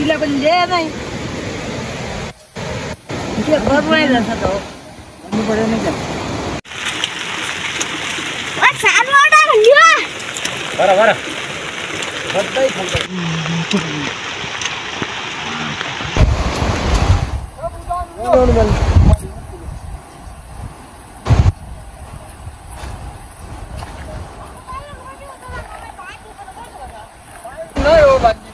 नै के गर्नु नै रहेछ त हो भन्नु पऱ्यो नि क्या बर बर सधैँ खान्छ नै हो भन्ने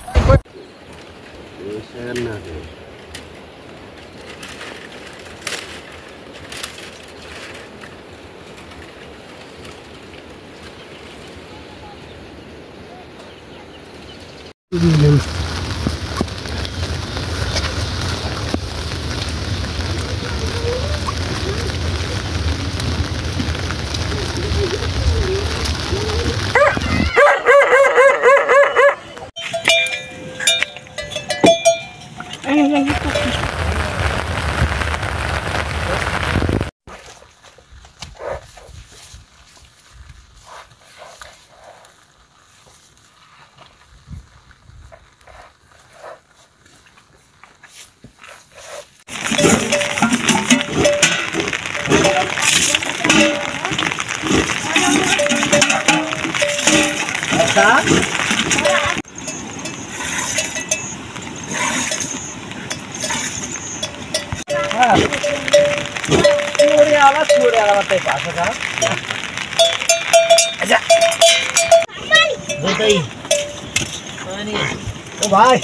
छोडेला छोडेला मात्रै भएको छ आजा दुधै अनि ओ भाइ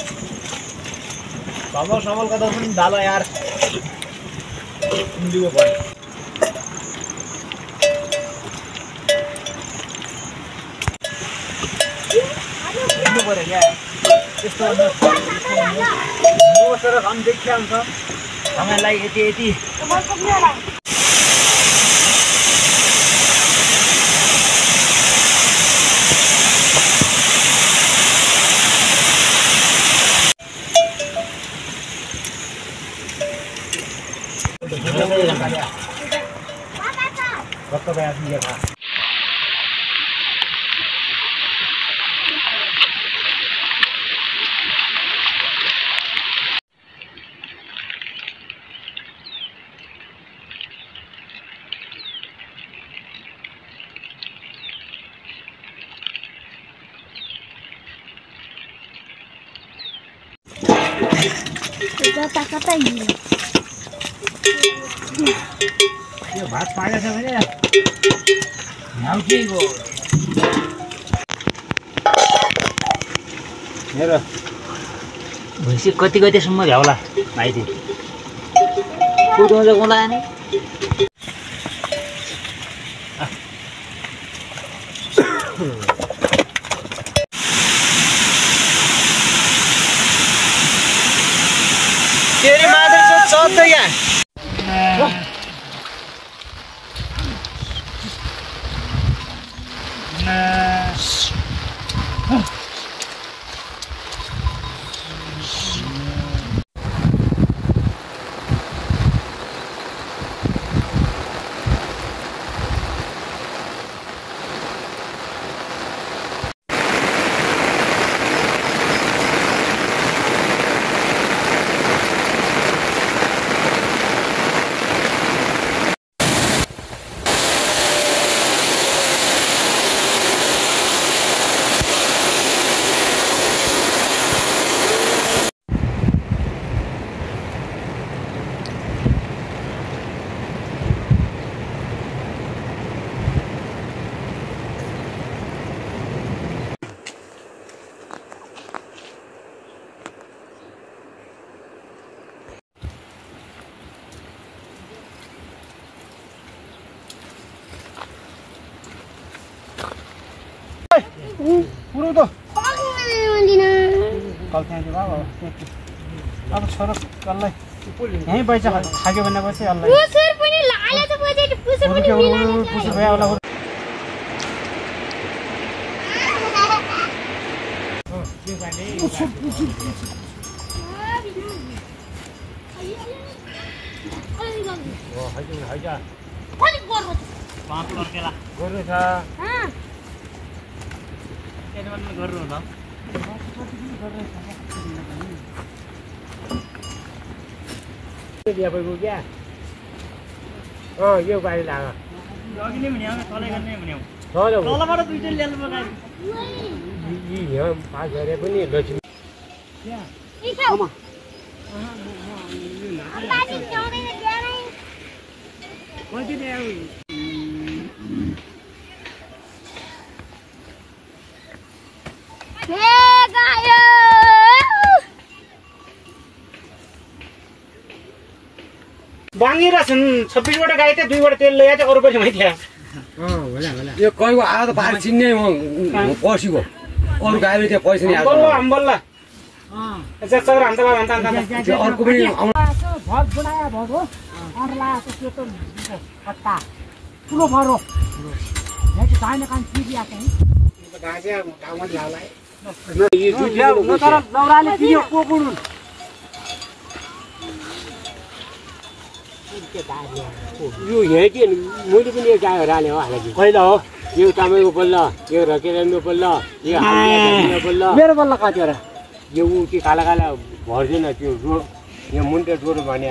सबल सबल कता पनि डालो यार हिन्दीको भयो हिँड्नु पऱ्यो क्या त्यस्तो मसँग काम देखिया हुन्छ तपाईँलाई यति यति कस्तो भयो खा कता कता हिँड्यो यो भात छ भने भैँसी कति कतिसम्म भ्याउला भाइदी कुदाउँछ कुदा नि 回っと कल त्यहाँ अब अब छोरो कसलाई? यहीँ पैसा खाग्यो भनेपछि गोरु छ गोरु होला। बिहाको क्या अँ यो बारी लाग अघि नै भने तलै गर्ने भने छ तलबाट दुइटै ल्याएर लगाएर यी यहाँ पास गरे पनि लक्ष्मी आमा पानी ल्याउँदैन ल्याएरै कति ल्याउ हे गायो बाँगेर छन् छब्बिसवटा गाई थियो दुईवटा तेल ल्याएर चाहिँ अरू अँ होला होला। यो कहीँको आयो त बाहिर चिन्ने म पर्सीको अरू गाईले त्यहाँ पैसा नि बल्ल त्यो अर्को पनि ठुलो धान काम चिरिआएको है यो के मैले पनि यो गाई हालेँ हो हालेको। पहिला हो यो तपाईँको बल्ल यो रकेराम्रो बल्ल यो बल्ल मेरो बल्ल कतिवटा यो ऊ त्यो काला काला भर्दैन त्यो रो यो मुन्टे डोरो भने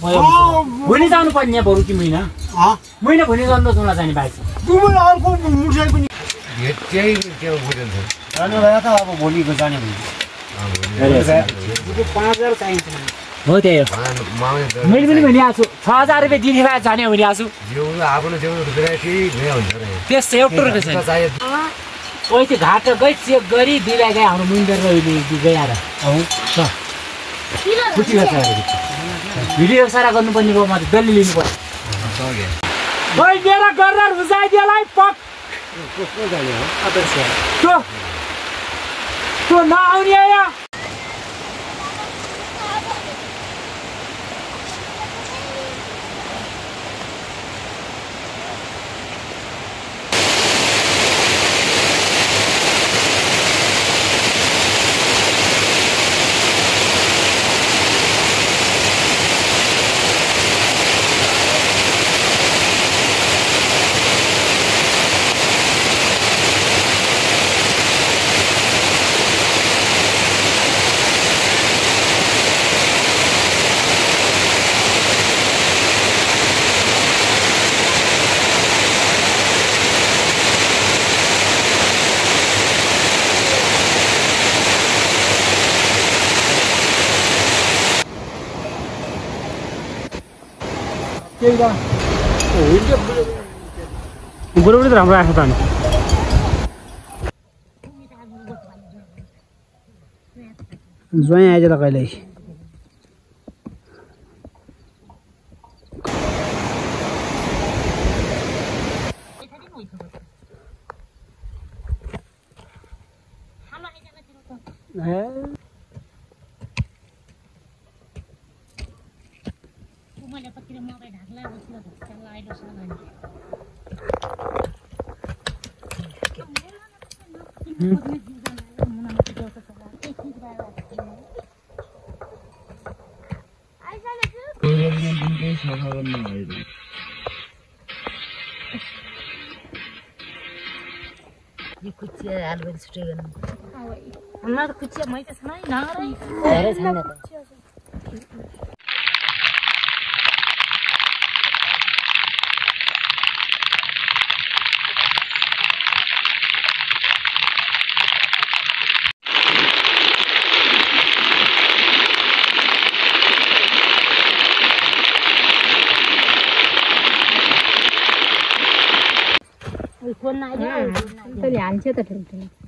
भोलि जानु पर्ने बरु कि महिना महिना भोलि जानु बाइक छ। अर्को त अब भोलिको जाने चाहिन्छ हो त्यही हो। मैले पनि भनिरहेको छु। छ हजार रुपियाँ दिने भए जाने भनिरहेको छु। हुन्छ र त्यस एउटा रुपियाँ कोही त्यो घाट गई चेक गरी भाइ गए हाम्रो खुसी गर्छ भिडियो सारा गर्नुपर्ने भयो म त डल्ली लिनु पर्यो। ओइ मेरो गरेर रुचाइदिएलाई पक त्यो त्यो नआउने यहाँ बुढो त राम्रो आएको त अनि ज्वाइँ आइज त कहिले यो कुचिया हाल्नु छुट्टै गर्नु हाम्रो त कुचिया मै त छैन है धेरै छैन त फोन आइदियो तैँले हाल्छ त ठुल्ठुलो 다녀오는데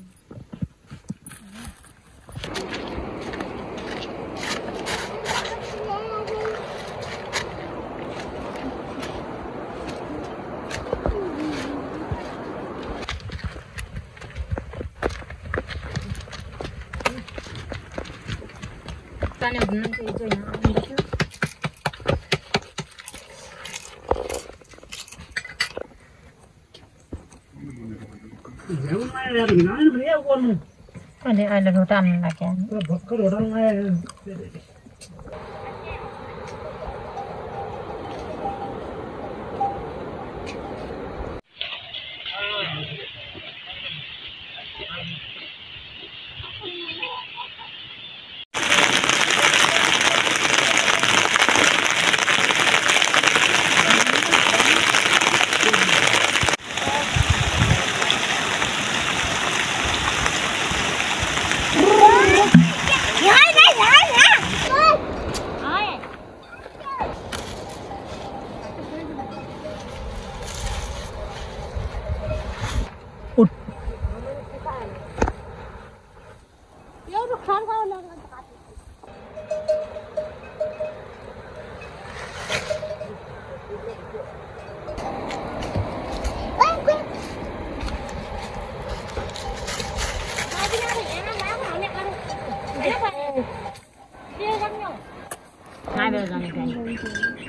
Ini ada hutan lagi. Kalau orang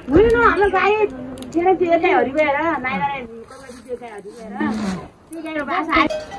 होइन हाम्रो गाई तेह्र त्यो गाईहरू गएर नाइनाले त्यो गाईहरू गएर त्यो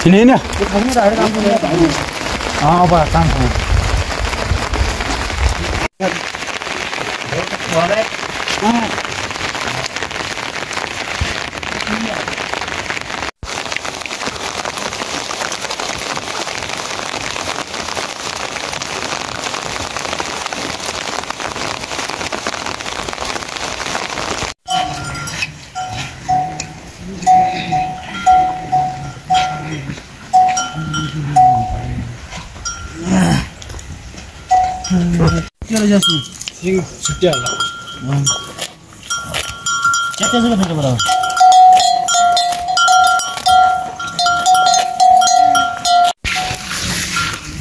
छिने होइन अब काम 살렸어. 지금 죽지 않아. 응. 짜짜 소리 던져봐라.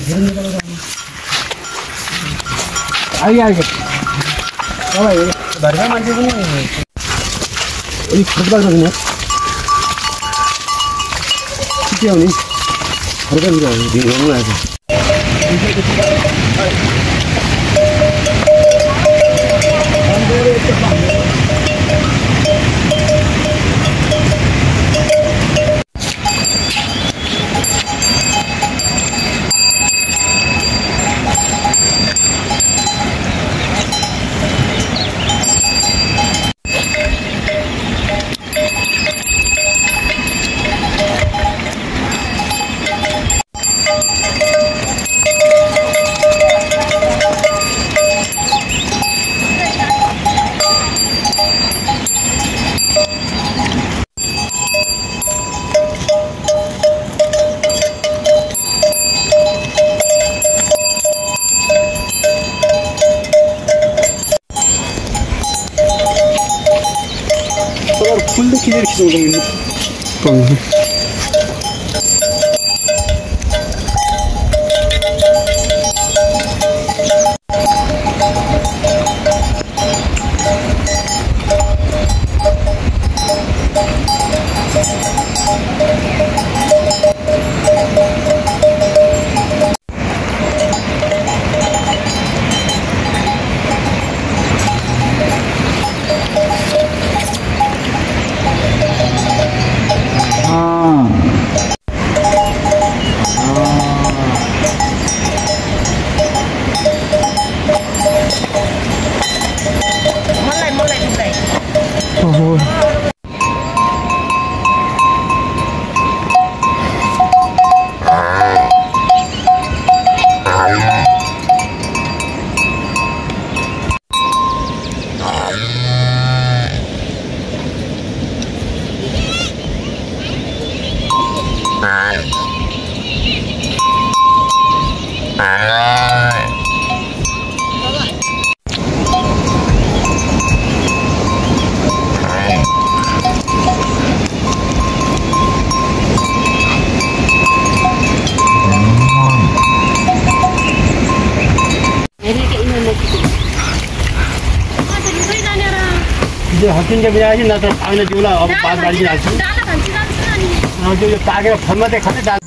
이런 거 알게 알게. 봐봐 여기 말이야 만지고는 여기 거기다거든요. 특이하니 바로 갑니다. 이거 너무 나서. 嗯。आहे ना तर चांगलं जीवला अब पाच बाजी राहतो त्यो तागेर फोनमा चाहिँ खतै दाल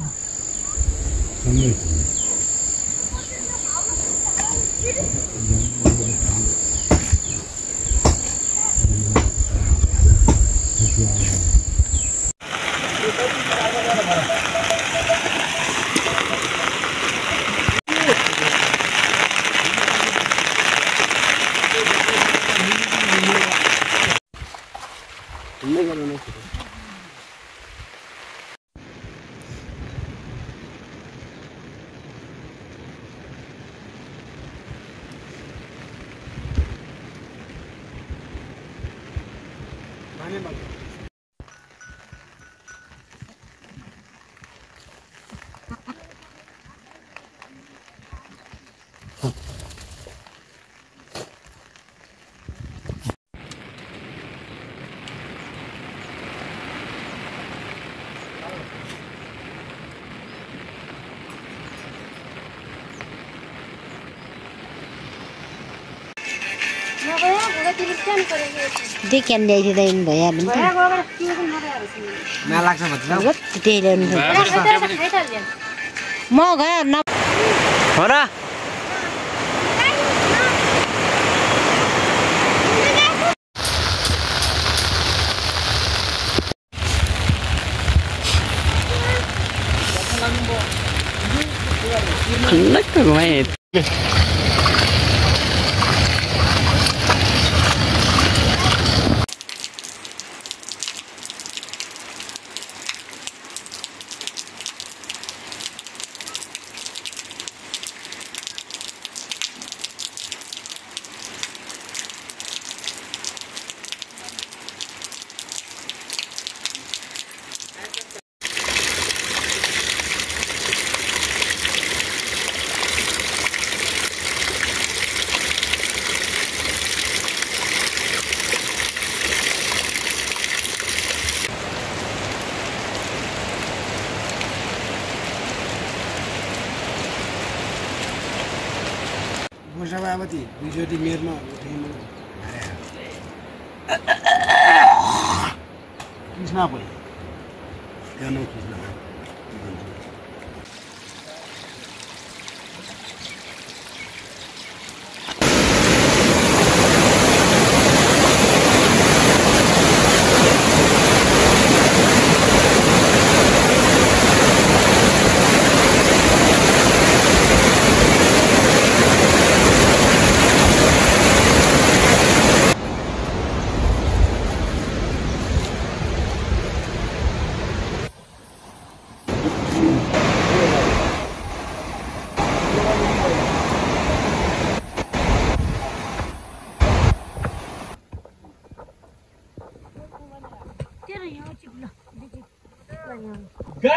देखिहाल्नु ल्याइदिँदैन भइहाल्यो नि त। त्यही ल्याउनु। म गयो न हो र। गोर्खाबाबती दुईचोटि मेरमा कृष्ण पऱ्यो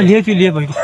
लिए कि लिए भाइ